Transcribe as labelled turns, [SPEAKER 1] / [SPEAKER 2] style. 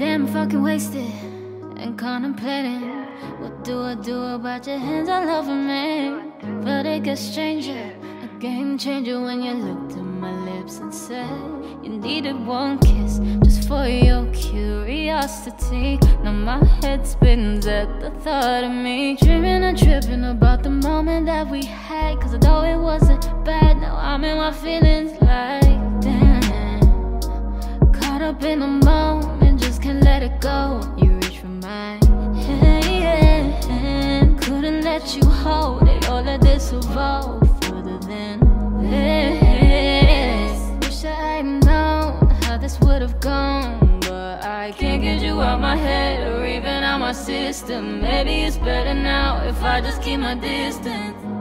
[SPEAKER 1] I'm fucking wasted and contemplating. What do I do about your hands? All over me? But it gets stranger, a game changer when you looked at my lips and said You needed one kiss just for your curiosity. Now my head spins at the thought of me Dreaming and tripping about the moment that we had. Cause although it wasn't bad, now I'm in my feelings like damn Caught up in the moment, let it go You reach for my hand Couldn't let you hold it. Or let this evolve further than this. Wish I'd known how this would have gone But I can't get you out my head or even out my system. Maybe it's better now if I just keep my distance